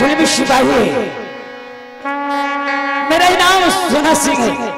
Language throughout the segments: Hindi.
जुलमी सिपाही है मेरा नाम सोना सिंह है।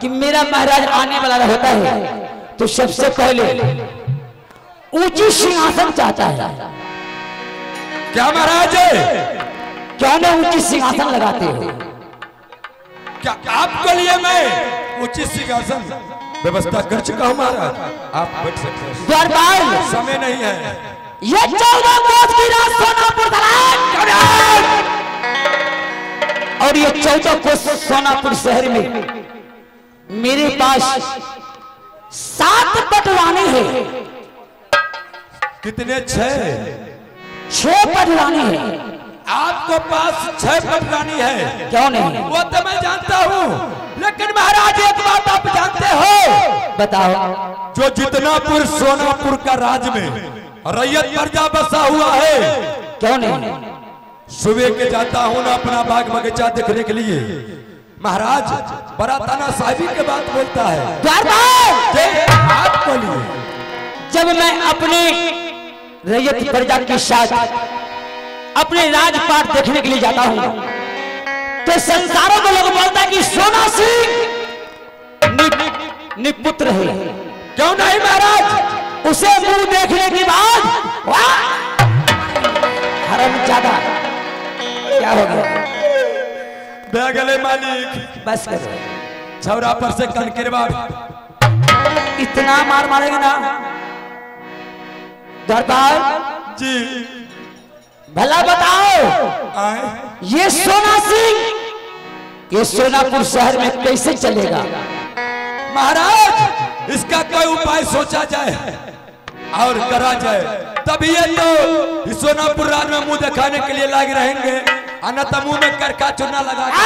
कि मेरा महाराज आने वाला होता है। तो सबसे पहले ऊँची सिंहासन चाहता है। क्या महाराज? क्या ना ऊँची सिंहासन लगाते हो? क्या आपके लिए मैं उचित सिंहासन व्यवस्था कर चुका हूँ महाराज? आप बैठ सकते हैं। दरबार समय नहीं है। ये चौदह कोस की रात सोनापुर दलाल और ये चौदह कोस सोनापुर शहर में मेरे पास सात पटवाने हैं। कितने छह? छह पटवाने हैं। आपको पास छह पटरानी है। क्यों नहीं? वो तो मैं जानता हूँ लेकिन महाराज एक बात आप जानते हो। बताओ। जो जितनापुर सोनापुर का राज में रैयत प्रजा बसा हुआ है क्यों नहीं? सुबह के जाता हूँ ना अपना बाग बगीचा देखने के लिए। महाराज बड़ा ताना साहिबी के बात बोलता है। आपको लिए जब मैं अपने रैयत प्रजा के साथ अपने राजपाट देखने के लिए जाता हूँ तो संसारों को लोग बोलता है कि सोना सिंह निपुत्र है। क्यों नहीं महाराज? उसे मुँह देखने के बाद हरम ज़्यादा। क्या हो गया? बेगले मालिक। बस करो। छौरा पर से कनकिरवा इतना मार मारेंगे ना। दरबार। जी। भला बताओ। ये सोना सिंह। ये सोनापुर शहर में कैसे चलेगा? महाराज इसका कोई उपाय सोचा जाए और करा जाए। तभी ये तो सोनापुर राज में मुँह दिखाने के लिए लाग रहेंगे। अन्यथा मुँह में करका चुना लगा के-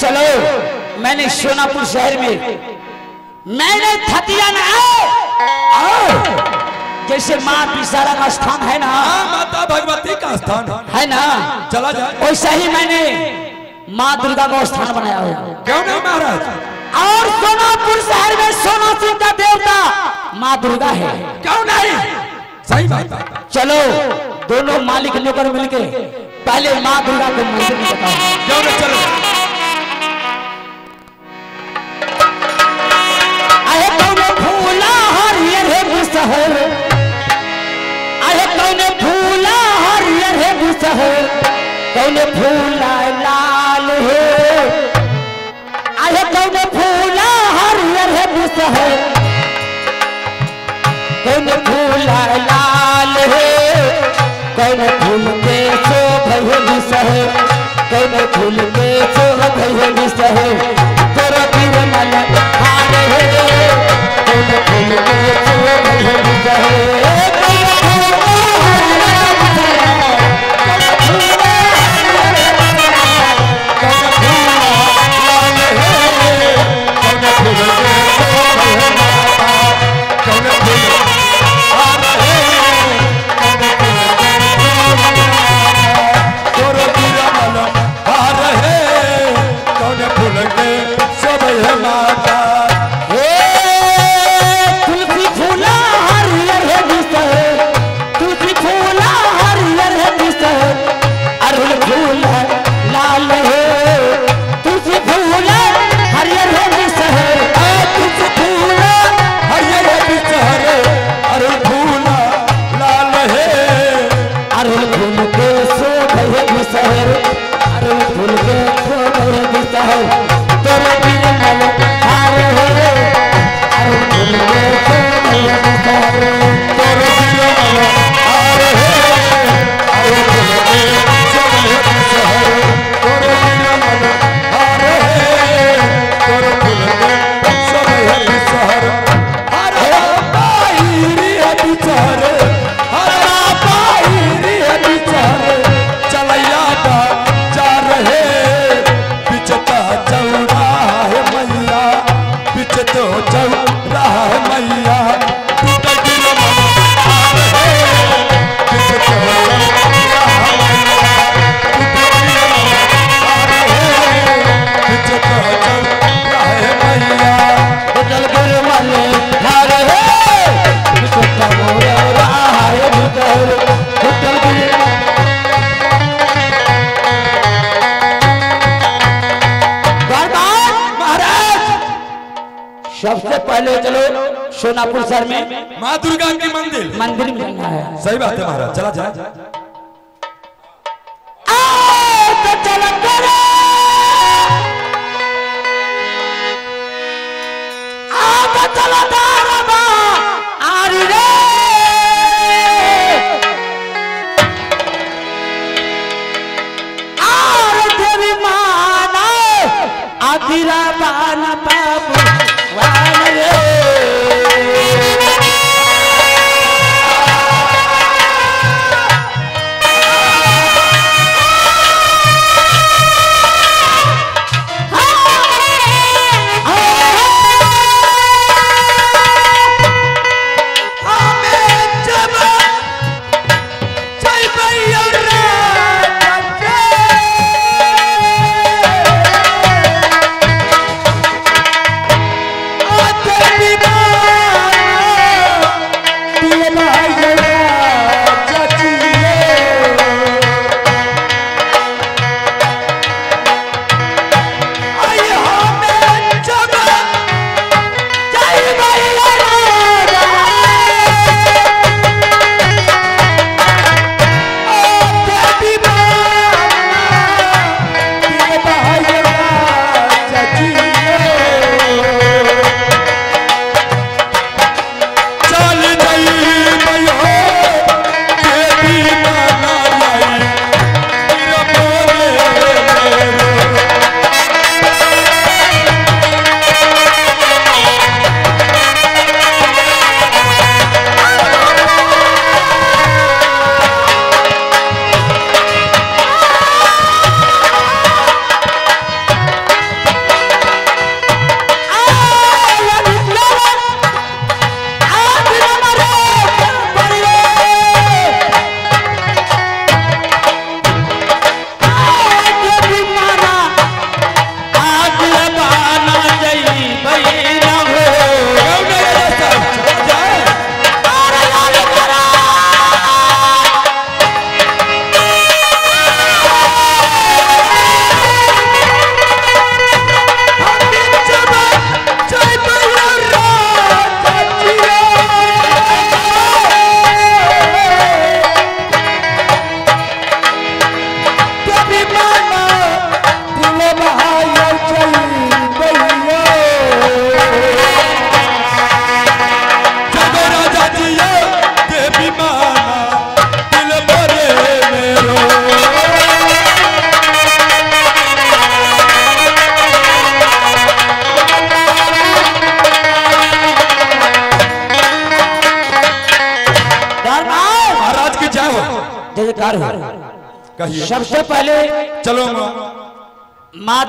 चलो मैंने सोनापुर शहर में मैंने थतिया ना जैसे माँ विशाला का स्थान है ना। हाँ माता भगवती का स्थान। है ना? चला जाए। वैसा ही मैंने माँ दुर्गा का स्थान बनाया हुआ क्यों नहीं महाराज? और सोनापुर शहर में सोना सिंह का देवता माँ दुर्गा है। क्यों नहीं? सही बात। चलो दोनों मालिक नौकर मिलके पहले माँ दुर्गा को मंदिर में बताओ चलो। अरे कौन फूला हरियर है बुसहर अरे कौन फूला हरियर है बुसहर कौन फूला लाल है। अरे कौन फूला हरियर है बुसहर कौन है कौन फूल के शोभ है बुसहर कौन फूल के शोभ है बुसहर तोरा बिरमल हार है। कौन फूल के शोभ है बुसहर सोनापुर शहर में माँ दुर्गा की मंदिर। मंदिर में जाना है। सही बात है महाराज चला जाए। आओ तो चलो करो। आओ तो चलो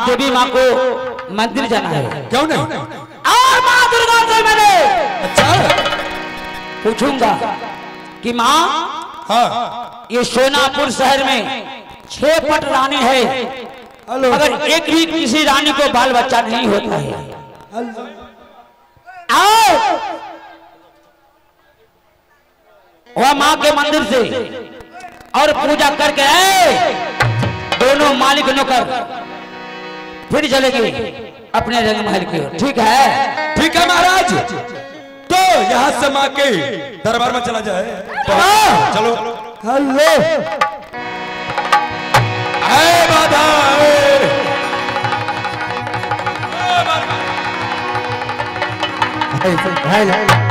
देवी माँ को मंदिर जाना है। क्यों नहीं? और माँ दुर्गा से मैंने अच्छा। पूछूँगा कि माँ हाँ। ये सोनापुर शहर में छह पट रानी है। अगर एक भी किसी रानी को बाल बच्चा नहीं होता है। आओ। वह माँ के मंदिर से और पूजा करके आए। दोनों मालिक नौकर फिर चलेंगे अपने रंग महल की ओर। ठीक है? ठीक है महाराज। तो यहाँ से माँ के दरबार में चला जाए। हाँ। चलो। हेलो। बाधा। बार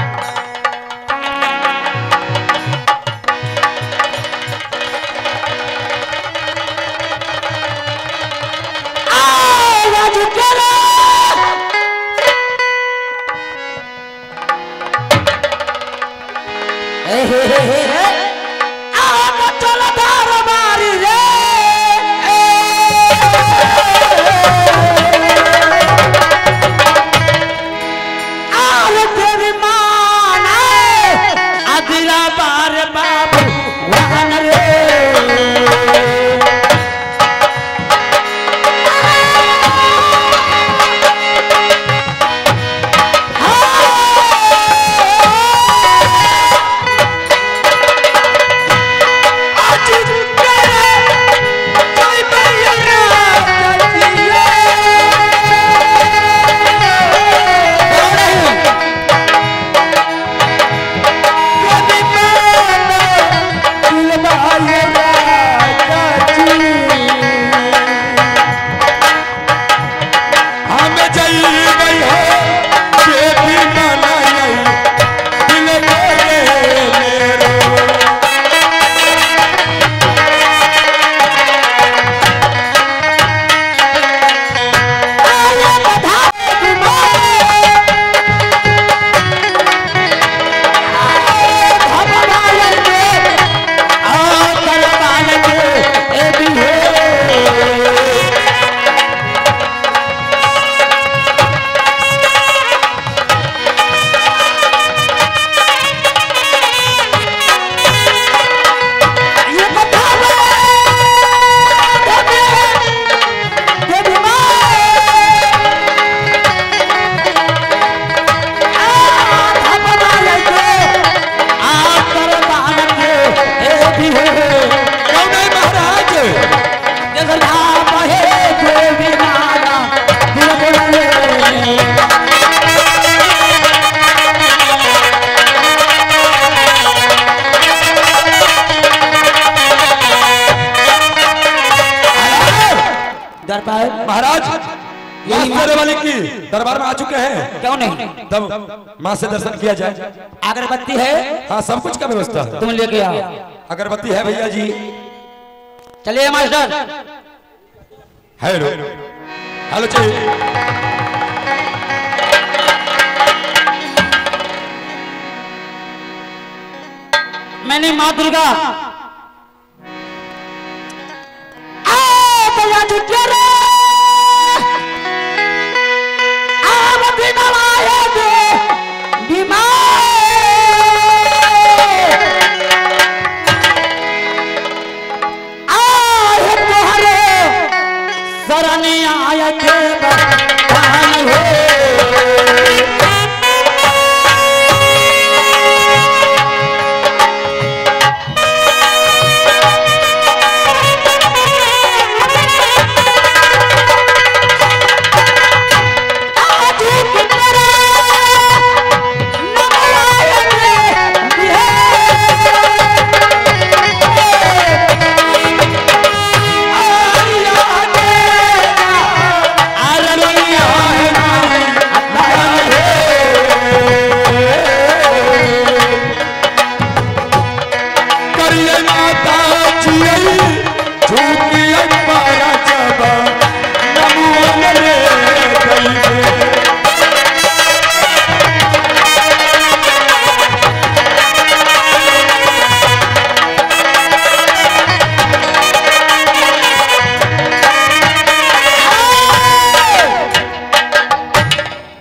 दरबार में आ चुके हैं। क्यों नहीं? तब माँ से दर्शन किया जाए। अगरबत्ती है? हाँ सब कुछ का व्यवस्था। तुम लेके आओ अगरबत्ती है भैया जी। चलिए मास्टर। हेलो। हेलो चाहिए मैंने माँ दुर्गा! आ,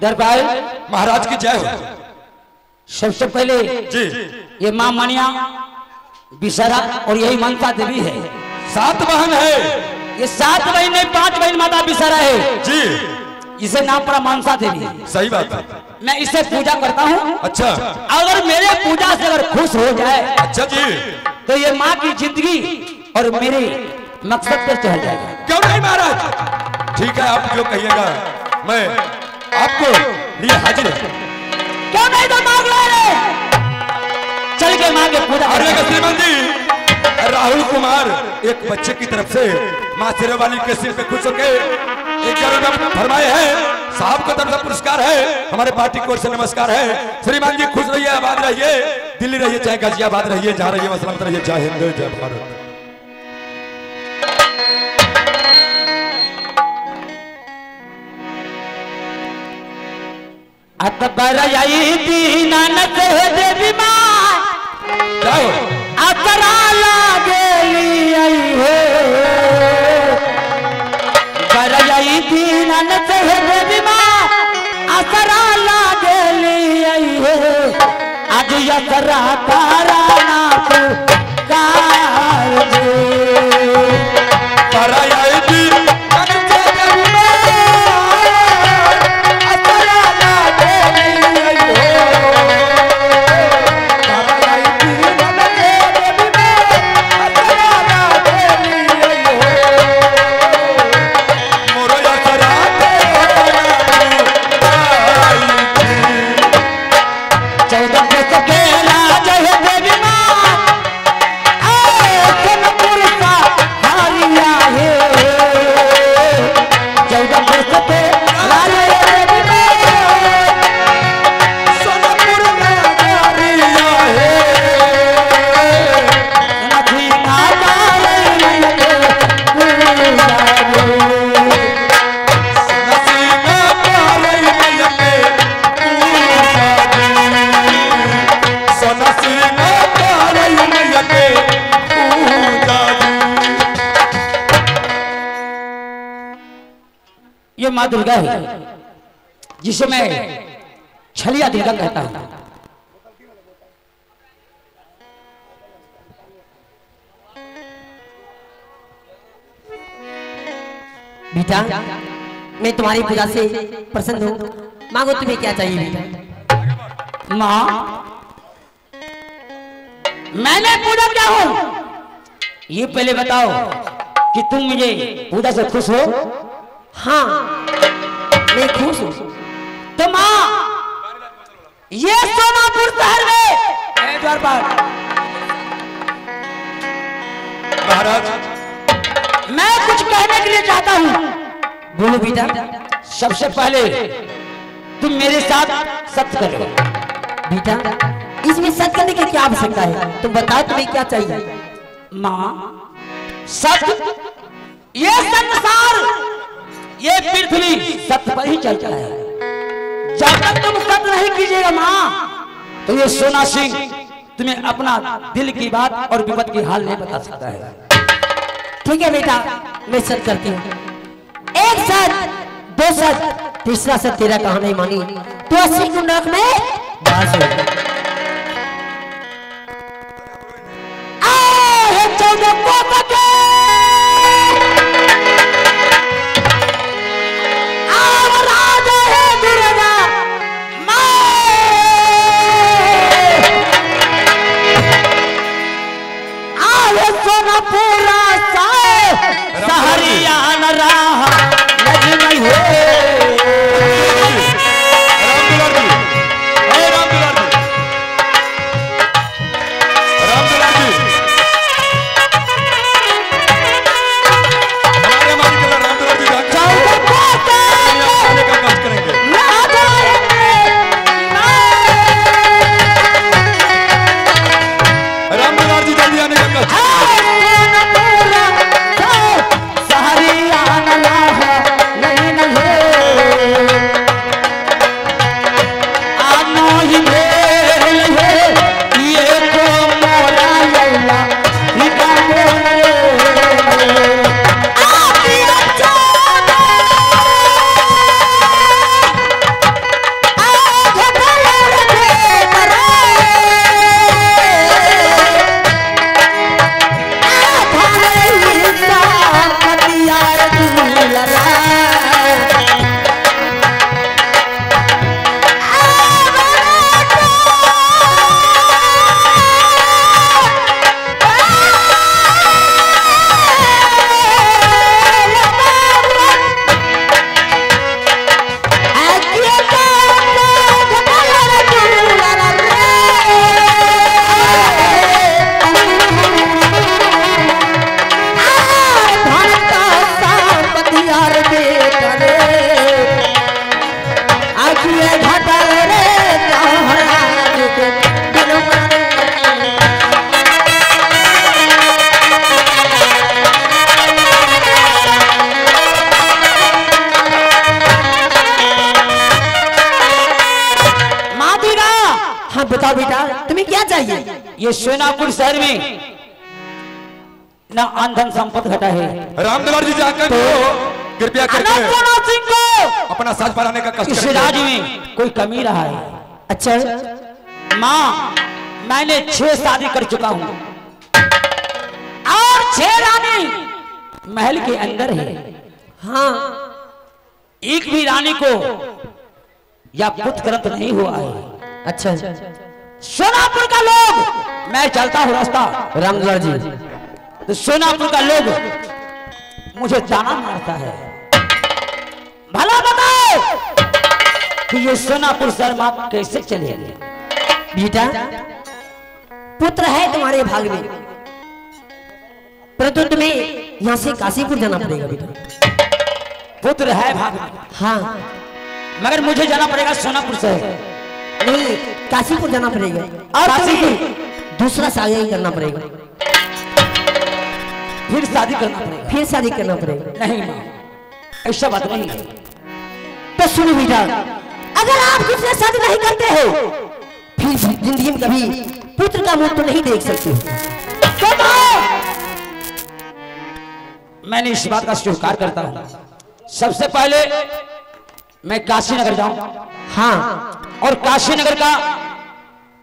दरबार महाराज की जय हो। सबसे पहले जी। ये माँ मनिया बिसरा और यही मनसा देवी है। सात बहन है। ये सात बहन नहीं पाँच बहन माता बिसरा है। जी। इसे नाम पड़ा मनसा देवी। सही बात है। मैं इसे पूजा करता हूँ। अच्छा। अगर मेरे पूजा से अगर खुश हो जाए अच्छा जी। तो ये माँ की ज़िंदगी और मेरे मकसद पर चढ़ जाएगा। क्यों नहीं महाराज? ठीक है आप जो कहिएगा मैं आपको लिए हाजिर हूँ। क्यों नहीं तो मांग ले रे चल के माँ के पूजा अरे श्रीमान जी राहुल कुमार एक बच्चे की तरफ़ से माँ शेरवाली के सिर पे खुश होके एक करोड़ फरमाए हैं साहब को तरफ़ से पुरस्कार है हमारे पार्टी की ओर से नमस्कार है। श्रीमान जी खुश रहिए आबाद रहिए दिल्ली रहिए चाहे गाजियाबाद रहिए जहाँ रहिए वसलमत रहिए जय हिंद जय भारत। अकबर आई दीनानत देवी माँ जय हो अतरा लागेली आई हो। बर आई दीनानत देवी माँ अतरा लागेली आई हो। आज यतरा कराना तू कार दे। पराई ये माँ दुर्गा है जिसे मैं छलिया दुर्गा कहता हूँ। बेटा मैं तुम्हारी पूजा से प्रसन्न हूँ। मांगो तुम्हें क्या चाहिए बेटा? माँ मैंने पूजा क्या हूँ। ये पहले बताओ कि तुम मुझे पूजा से खुश हो? हाँ। मैं खुश हूँ। तो माँ ये सोनापुर शहर में द्वारपाल। महाराज। मैं कुछ कहने के लिए चाहता हूँ। बोलो बेटा सबसे पहले तुम मेरे साथ सत्य करो बेटा इसमें सच करने की क्या आवश्यकता है? तुम बताओ तुम्हें क्या चाहिए? माँ। सत्य? ये संसार ये पृथ्वी सत्य पर ही चलता है। जब तक तुम सत्य नहीं कीजिएगा माँ। तो ये सोना सिंह तुम्हें अपना दिल की बात और विपत की हाल नहीं बता सकता है। ठीक है बेटा, मैं सच करती हूँ। एक सच, दो सच, तीसरा सच तेरा कहा नहीं मानी। तो अस्सी गुंडक में? बास चौदह शहर में ना आंधन संपत्ति घटा है। रामदवार जी जाकर तो कृपया करके को अपना साज बढ़ाने का कष्ट इस करें। राज्य में कोई कमी रहा है। अच्छा। माँ मैंने छह शादी कर चुका हूँ। और छह रानी महल के अंदर है। हाँ। एक भी रानी को या पुत्रग्रंथ नहीं हुआ है। अच्छा। सोनापुर का लोग मैं चलता हूँ रास्ता। रामदुलार जी। तो सोनापुर का लोग मुझे ताना मारता है। भला बताओ कि ये सोनापुर शहर में आप कैसे चलेंगे बेटा पुत्र है तुम्हारे भाग में। परंतु तुम्हें यहाँ से काशीपुर जाना पड़ेगा बेटा। पुत्र है भाग में। हाँ। मगर मुझे जाना पड़ेगा सोनापुर शहर नहीं काशीपुर जाना पड़ेगा। और काशीपुर? तुम्हें दूसरा शादी करना पड़ेगा। फिर शादी करना पड़ेगा। फिर शादी करना पड़ेगा। नहीं माँ ऐसा बात नहीं है। तो सुनो बेटा अगर आप दूसरा शादी नहीं करते हो फिर ज़िंदगी में कभी पुत्र का मुँह तो नहीं देख सकते! मैंने इस बात का स्वीकार करता हूँ। सबसे पहले मैं काशी नगर जाऊँ। हाँ। और काशी नगर का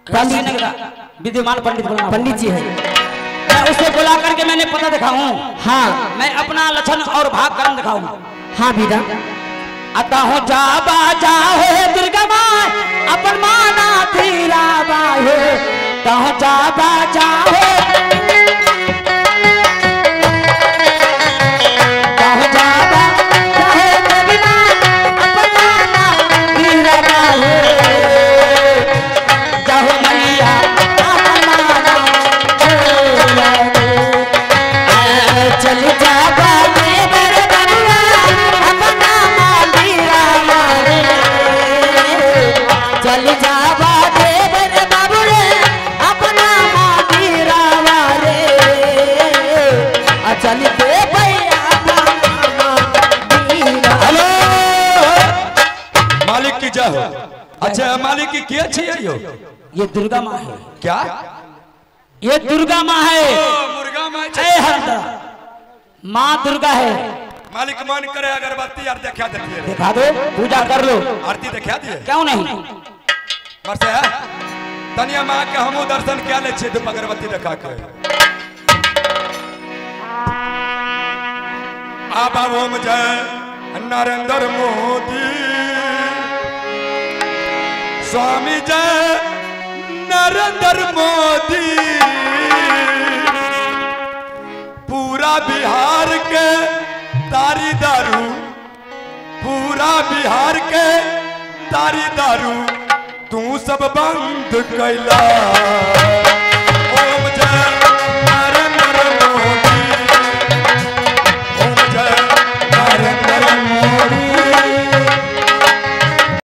काशी नगर का विद्यमान पंडित पंडित जी है। मैं उसे बुला करके मैंने पता दिखाऊँ। हाँ। मैं अपना लक्षण और भाग कर्म दिखाऊँ। हाँ बेटा। अतः हो जा बाजा हो दुर्गा माँ। अपन माना धीरा बाहे। तह जा बाजा हो अगरबत्ती यार देखा देखिए दिखा दो पूजा कर लो। आरती देखा दिए। क्यों नहीं? बरसे है? तनिया माँ के हमू दर्शन क्या ले छे धूप अगरबत्ती देखा के। आबा ओम जय नरेंद्र मोदी। स्वामी जय नरेंद्र मोदी। पूरा बिहार के तारी दारू पूरा बिहार के तारी दारू तू सब बंद कैला।